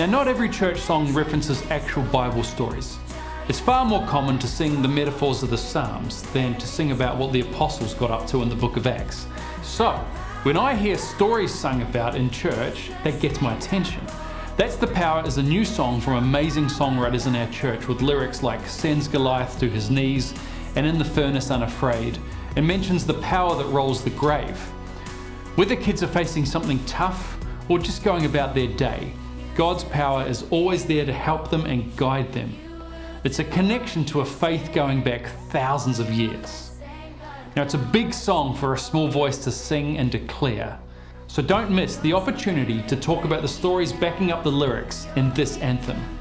Now, not every church song references actual Bible stories. It's far more common to sing the metaphors of the Psalms than to sing about what the apostles got up to in the book of Acts. So, when I hear stories sung about in church, that gets my attention. That's the Power is a new song from amazing songwriters in our church with lyrics like sends Goliath to his knees and in the furnace unafraid and mentions the power that rolls the grave. Whether kids are facing something tough or just going about their day, God's power is always there to help them and guide them. It's a connection to a faith going back thousands of years. Now, it's a big song for a small voice to sing and declare. So don't miss the opportunity to talk about the stories backing up the lyrics in this anthem.